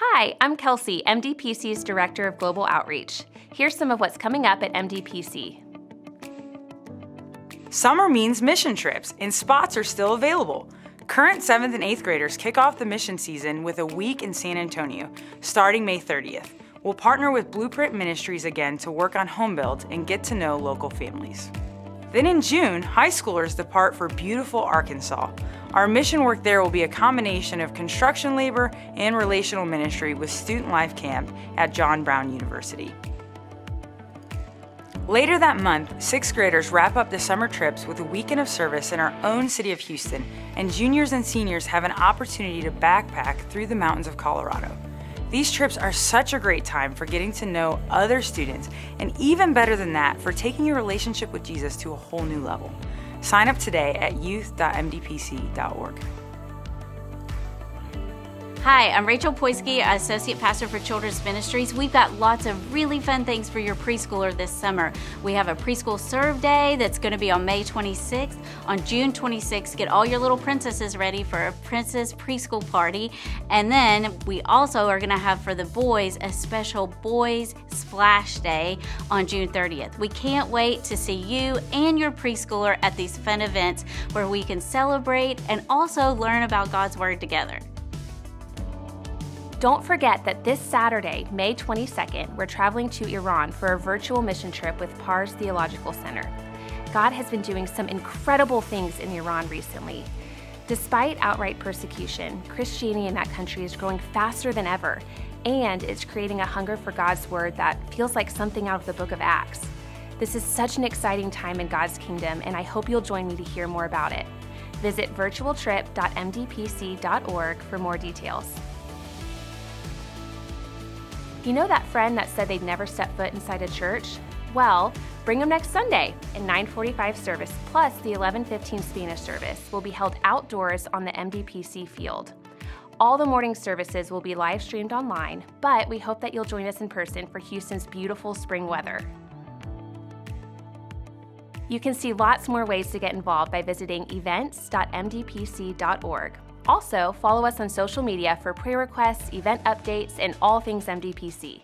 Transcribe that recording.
Hi, I'm Kelsey, MDPC's Director of Global Outreach. Here's some of what's coming up at MDPC. Summer means mission trips, and spots are still available. Current 7th and 8th graders kick off the mission season with a week in San Antonio, starting May 30th. We'll partner with Blueprint Ministries again to work on home build and get to know local families. Then in June, high schoolers depart for beautiful Arkansas. Our mission work there will be a combination of construction labor and relational ministry with Student Life Camp at John Brown University. Later that month, sixth graders wrap up the summer trips with a weekend of service in our own city of Houston, and juniors and seniors have an opportunity to backpack through the mountains of Colorado. These trips are such a great time for getting to know other students, and even better than that, for taking your relationship with Jesus to a whole new level. Sign up today at youth.mdpc.org. Hi, I'm Rachel Poisky, Associate Pastor for Children's Ministries. We've got lots of really fun things for your preschooler this summer. We have a preschool serve day that's going to be on May 26th. On June 26th, get all your little princesses ready for a princess preschool party. And then we also are going to have for the boys a special boys splash day on June 30th. We can't wait to see you and your preschooler at these fun events where we can celebrate and also learn about God's Word together. Don't forget that this Saturday, May 22nd, we're traveling to Iran for a virtual mission trip with Pars Theological Center. God has been doing some incredible things in Iran recently. Despite outright persecution, Christianity in that country is growing faster than ever, and it's creating a hunger for God's Word that feels like something out of the book of Acts. This is such an exciting time in God's kingdom, and I hope you'll join me to hear more about it. Visit virtualtrip.mdpc.org for more details. You know that friend that said they'd never step foot inside a church? Well, bring them next Sunday in 945 service plus the 1115 Spanish service will be held outdoors on the MDPC field. All the morning services will be live streamed online, but we hope that you'll join us in person for Houston's beautiful spring weather. You can see lots more ways to get involved by visiting events.mdpc.org. Also, follow us on social media for prayer requests, event updates, and all things MDPC.